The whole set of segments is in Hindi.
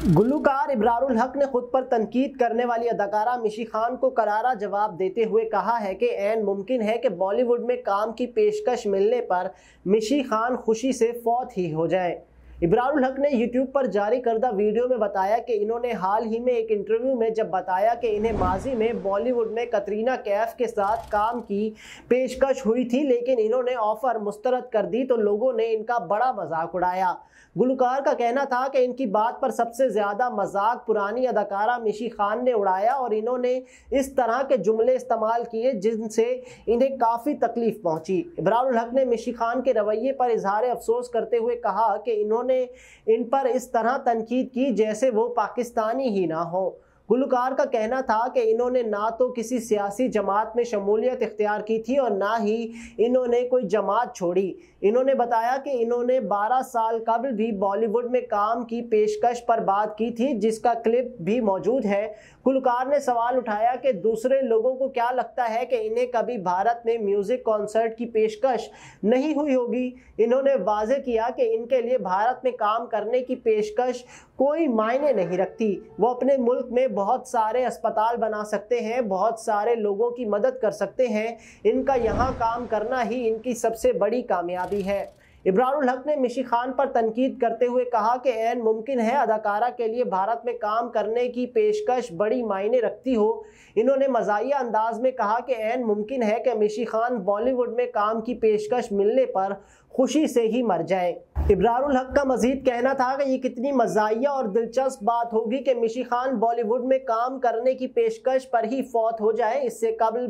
गुलूकार इब्रारुल हक ने खुद पर तनकीद करने वाली अदाकारा मिशी खान को करारा जवाब देते हुए कहा है कि एन मुमकिन है कि बॉलीवुड में काम की पेशकश मिलने पर मिशी खान खुशी से फौत ही हो जाएँ। इब्रारुल हक ने यूट्यूब पर जारी करदा वीडियो में बताया कि इन्होंने हाल ही में एक इंटरव्यू में जब बताया कि इन्हें माजी में बॉलीवुड में कतरीना कैफ के साथ काम की पेशकश हुई थी, लेकिन इन्होंने ऑफ़र मुस्तरद कर दी तो लोगों ने इनका बड़ा मज़ाक उड़ाया। गुलकार का कहना था कि इनकी बात पर सबसे ज़्यादा मज़ाक पुरानी अदाकारा मिशी खान ने उड़ाया और इन्होंने इस तरह के जुमले इस्तेमाल किए जिनसे इन्हें काफ़ी तकलीफ़ पहुँची। इब्रारुल हक ने मिशी खान के रवैये पर इजहार अफसोस करते हुए कहा कि इन्होंने इन पर इस तरह तनकीद की जैसे वो पाकिस्तानी ही ना हो। गुलकार का कहना था कि इन्होंने ना तो किसी सियासी जमात में शमूलियत इख्तियार की थी और ना ही इन्होंने कोई जमात छोड़ी। इन्होंने बताया कि इन्होंने 12 साल कबल भी बॉलीवुड में काम की पेशकश पर बात की थी, जिसका क्लिप भी मौजूद है। गुलकार ने सवाल उठाया कि दूसरे लोगों को क्या लगता है कि इन्हें कभी भारत में म्यूज़िक कॉन्सर्ट की पेशकश नहीं हुई होगी? इन्होंने वाजे किया कि इनके लिए भारत में काम करने की पेशकश कोई मायने नहीं रखती। वो अपने मुल्क में बहुत सारे अस्पताल बना सकते हैं, बहुत सारे लोगों की मदद कर सकते हैं। इनका यहाँ काम करना ही इनकी सबसे बड़ी कामयाबी है। इब्रारुल हक ने मिशी खान पर तनकीद करते हुए कहा कि एन मुमकिन है अदाकारा के लिए भारत में काम करने की पेशकश बड़ी मायने रखती हो। इन्होंने मजाया अंदाज में कहा कि एन मुमकिन है कि मिशी खान बॉलीवुड में काम की पेशकश मिलने पर खुशी से ही मर जाएँ। इब्रारुल हक का मजीद कहना था कि ये कितनी मजाया और दिलचस्प बात होगी कि मिशी खान बॉलीवुड में काम करने की पेशकश पर ही फौत हो जाए। इससे कबल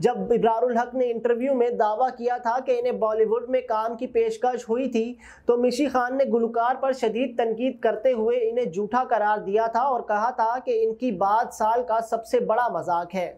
जब इब्रारुल हक ने इंटरव्यू में दावा किया था कि इन्हें बॉलीवुड में काम की पेशकश हुई थी तो मिशी खान ने गुलकार पर शदीद तनकीद करते हुए इन्हें जूठा करार दिया था और कहा था कि इनकी बात साल का सबसे बड़ा मज़ाक है।